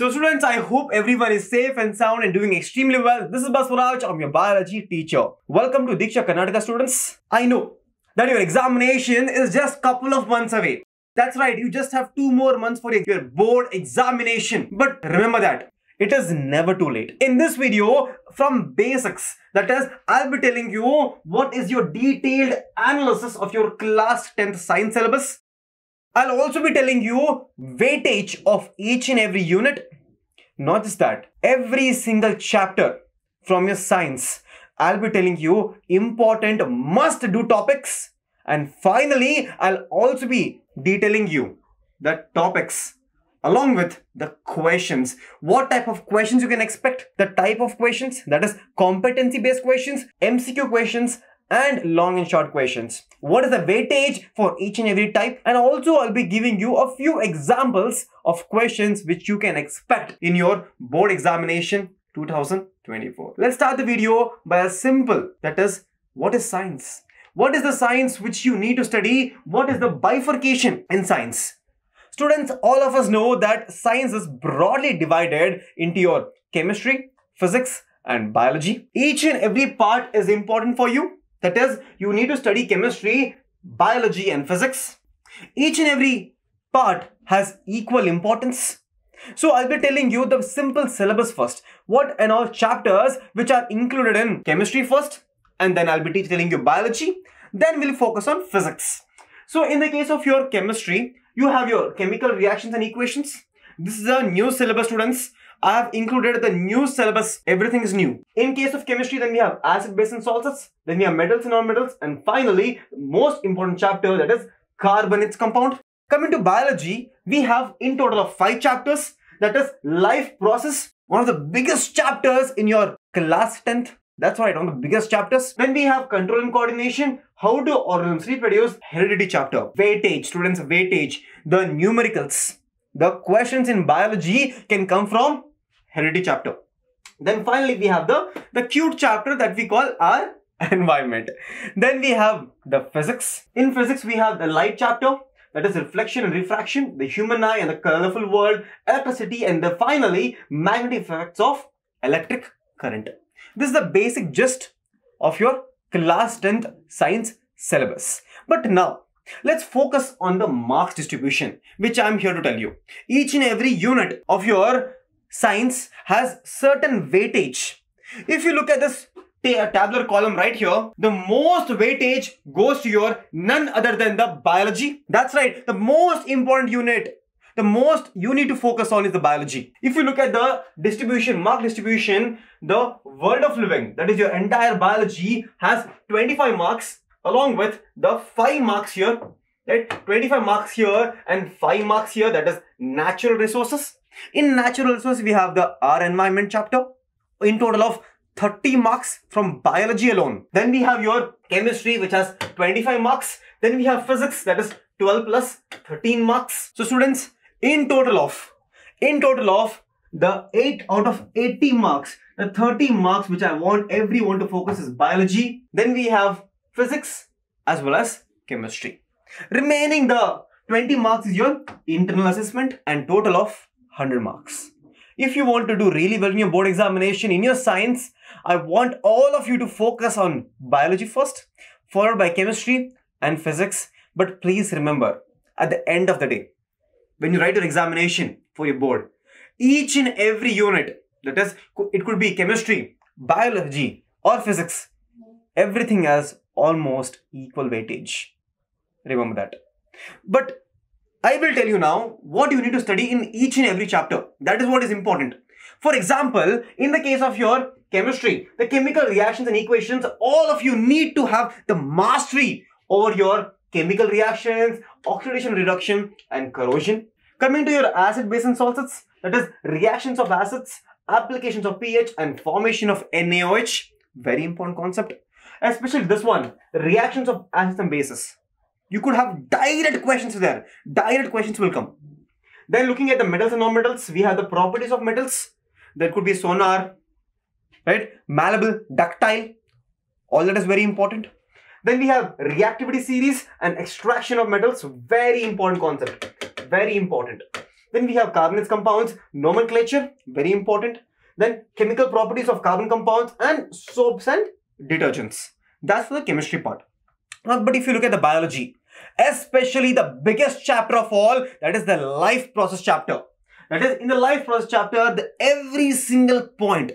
So students, I hope everyone is safe and sound and doing extremely well. This is Basavaraj, I'm your biology teacher. Welcome to Deeksha Karnataka students. I know that your examination is just couple of months away. That's right, you just have two more months for your board examination. But remember that it is never too late. In this video, from basics, that is, I'll be telling you what is your detailed analysis of your class 10th science syllabus. I'll also be telling you weightage of each and every unit. Not just that, every single chapter from your science, I'll be telling you important must do topics. And finally, I'll also be detailing you the topics along with the questions. What type of questions you can expect? The type of questions that is competency based questions, MCQ questions and long and short questions. What is the weightage for each and every type? And also I'll be giving you a few examples of questions which you can expect in your board examination 2024. Let's start the video by a simple that is what is science? What is the science which you need to study? What is the bifurcation in science? Students, all of us know that science is broadly divided into your chemistry, physics, and biology. Each and every part is important for you. That is, you need to study chemistry, biology, and physics. Each and every part has equal importance. So I'll be telling you the simple syllabus first. What and all chapters which are included in chemistry first, and then I'll be telling you biology. Then we'll focus on physics. So in the case of your chemistry, you have your chemical reactions and equations. This is a new syllabus students. I have included the new syllabus. Everything is new. In case of chemistry, then we have acid, base and salts. Then we have metals and non-metals. And finally, most important chapter that is carbon, its compound. Coming to biology, we have in total of five chapters. That is life process. One of the biggest chapters in your class 10th. That's right, one of the biggest chapters. Then we have control and coordination. How do organisms reproduce? Heredity chapter. Weightage, students, weightage. The numericals. The questions in biology can come from heredity chapter. Then finally we have the, the cute chapter that we call our environment. Then we have the physics. In physics we have the light chapter that is reflection and refraction, the human eye and the colorful world, electricity and the finally magnetic effects of electric current. This is the basic gist of your class 10th science syllabus. But now, let's focus on the marks distribution, which I'm here to tell you. Each and every unit of your science has certain weightage. If you look at this tabular column right here, the most weightage goes to your none other than the biology. That's right, the most important unit the most you need to focus on is the biology. If you look at the distribution, mark distribution, the world of living, that is your entire biology has 25 marks along with the 5 marks here, right? 25 marks here and 5 marks here, that is natural resources. In natural resources, we have the our environment chapter in total of 30 marks from biology alone. Then we have your chemistry, which has 25 marks. Then we have physics, that is 12 plus 13 marks. So students, in total of, in total of the 8 out of 80 marks, the 30 marks which I want everyone to focus is biology. Then we have physics as well as chemistry. Remaining the 20 marks is your internal assessment and total of 100 marks. If you want to do really well in your board examination in your science, I want all of you to focus on biology first, followed by chemistry and physics. But please remember, at the end of the day, when you write your examination for your board, each and every unit, that is, it could be chemistry, biology, or physics, everything has almost equal weightage. Remember that. But I will tell you now what you need to study in each and every chapter. That is what is important. For example, in the case of your chemistry, the chemical reactions and equations, all of you need to have the mastery over your chemical reactions, oxidation reduction and corrosion. Coming to your acid base and salts, that is reactions of acids, applications of pH and formation of NaOH. Very important concept. Especially this one, reactions of acids and bases. You could have direct questions there. Direct questions will come. Then looking at the metals and non-metals, we have the properties of metals. There could be sonar, right? Malleable, ductile. All that is very important. Then we have reactivity series and extraction of metals. Very important concept. Very important. Then we have carbonate compounds, nomenclature, very important. Then chemical properties of carbon compounds and soaps and detergents. That's the chemistry part. But if you look at the biology, especially the biggest chapter of all, that is the life process chapter. That is in the life process chapter, the every single point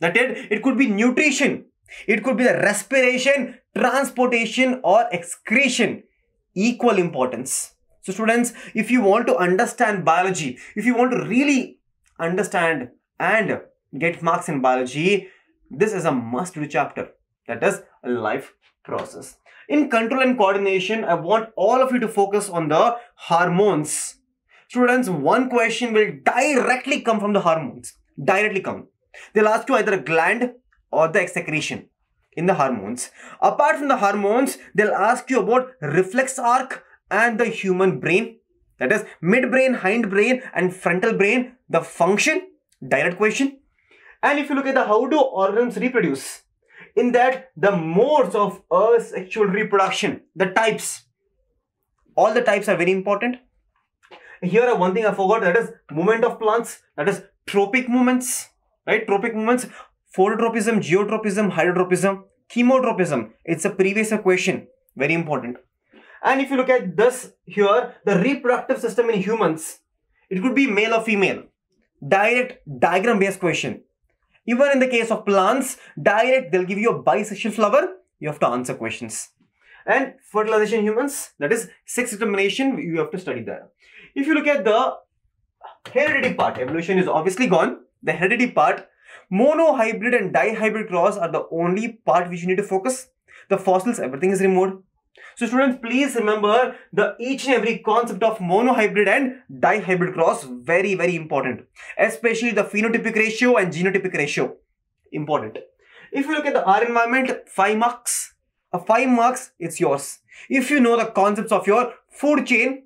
that it, it could be nutrition, it could be the respiration, transportation or excretion, equal importance. So students, if you want to understand biology, if you want to really understand and get marks in biology, this is a must do chapter. That is life process. In control and coordination, I want all of you to focus on the hormones. Students, one question will directly come from the hormones. Directly come. They'll ask you either gland or the excretion in the hormones. Apart from the hormones, they'll ask you about reflex arc and the human brain. That is midbrain, hindbrain and frontal brain. The function, direct question. And if you look at the how do organs reproduce, in that the modes of asexual reproduction, the types, all the types are very important. Here one thing I forgot that is movement of plants, that is tropic movements, right? Tropic movements, phototropism, geotropism, hydrotropism, chemotropism. It's a previous question, very important. And if you look at this here, the reproductive system in humans, it could be male or female. Direct diagram based question. Even in the case of plants, direct, they'll give you a bisexual flower. You have to answer questions. And fertilization humans, that is sex determination, you have to study that. If you look at the heredity part, evolution is obviously gone. The heredity part, monohybrid and dihybrid cross are the only part which you need to focus. The fossils, everything is removed. So students, please remember the each and every concept of monohybrid and dihybrid cross, very, very important. Especially the phenotypic ratio and genotypic ratio, important. If you look at the our environment, 5 marks. A 5 marks, it's yours. If you know the concepts of your food chain,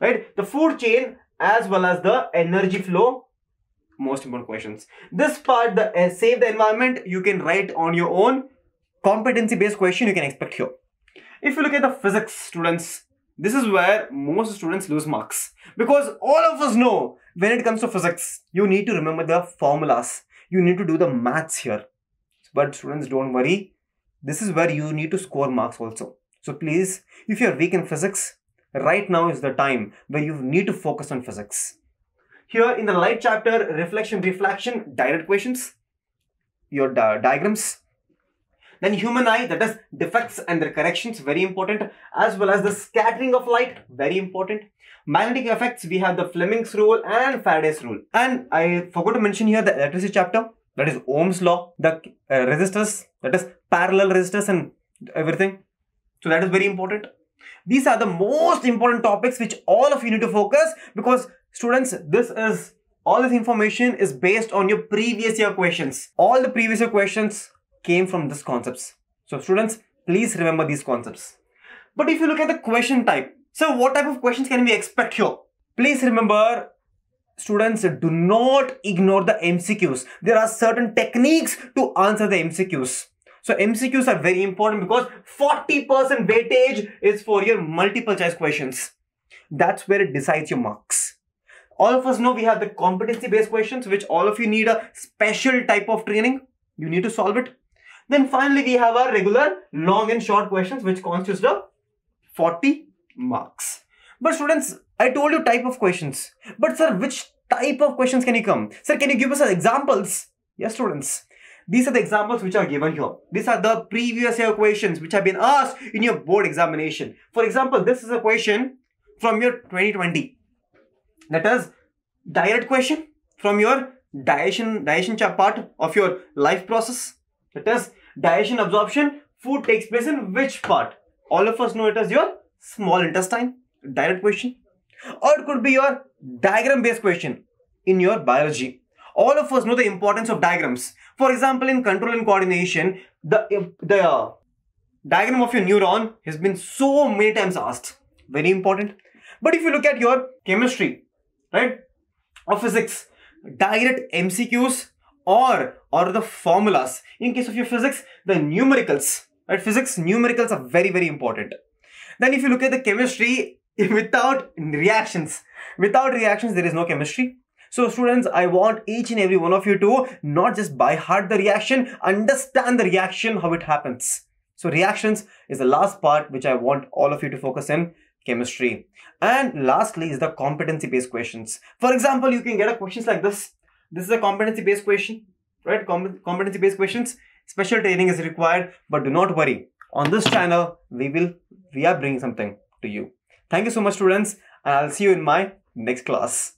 right? The food chain as well as the energy flow, most important questions. This part, the uh, save the environment, you can write on your own. Competency based question you can expect here. If you look at the physics students, this is where most students lose marks. Because all of us know when it comes to physics, you need to remember the formulas. You need to do the maths here. But students, don't worry. This is where you need to score marks also. So please, if you're weak in physics, right now is the time where you need to focus on physics. Here in the light chapter, reflection, reflection, direct questions, your di diagrams, then human eye, that is defects and their corrections, very important, as well as the scattering of light, very important. Magnetic effects, we have the Fleming's rule and Faraday's rule. And I forgot to mention here the electricity chapter, that is Ohm's law, the uh, resistors, that is parallel resistors and everything. So that is very important. These are the most important topics which all of you need to focus because students, this is all this information is based on your previous year questions. All the previous year questions came from these concepts. So students, please remember these concepts. But if you look at the question type, so what type of questions can we expect here? Please remember, students, do not ignore the MCQs. There are certain techniques to answer the MCQs. So MCQs are very important because 40% weightage is for your multiple choice questions. That's where it decides your marks. All of us know we have the competency based questions which all of you need a special type of training. You need to solve it. Then finally, we have our regular long and short questions which consists of 40 marks. But students, I told you type of questions. But sir, which type of questions can you come? Sir, can you give us examples? Yes, students. These are the examples which are given here. These are the previous year questions which have been asked in your board examination. For example, this is a question from your 2020. That is direct question from your digestion, digestion part of your life process. That is digestion absorption, food takes place in which part? All of us know it as your small intestine. Direct question. Or it could be your diagram based question in your biology. All of us know the importance of diagrams. For example, in control and coordination, the, the uh, diagram of your neuron has been so many times asked. Very important. But if you look at your chemistry, right, or physics, direct MCQs or or the formulas. In case of your physics, the numericals, right? Physics numericals are very very important. Then if you look at the chemistry, without reactions. Without reactions, there is no chemistry. So students, I want each and every one of you to not just by heart the reaction, understand the reaction, how it happens. So reactions is the last part which I want all of you to focus in chemistry. And lastly is the competency based questions. For example, you can get a questions like this. This is a competency based question, right? Com competency based questions. Special training is required, but do not worry. On this channel, we will, we are bringing something to you. Thank you so much students and I'll see you in my next class.